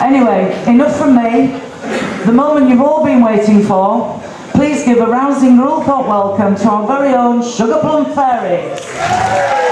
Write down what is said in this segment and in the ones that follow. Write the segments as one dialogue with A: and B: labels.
A: Anyway, enough from me. The moment you've all been waiting for. Please give a rousing rule thought welcome to our very own Sugar Plum Fairies.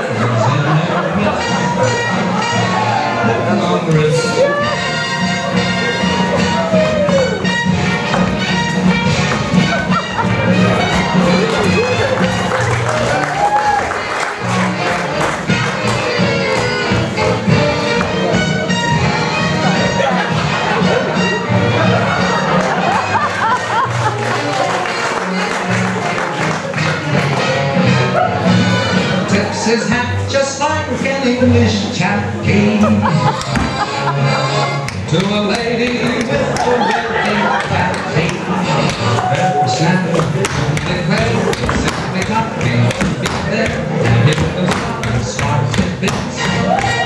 B: his hat just like an English chap king To a lady with a red cap king Her snap, the quail, the cup king There, and it was smart, smart bits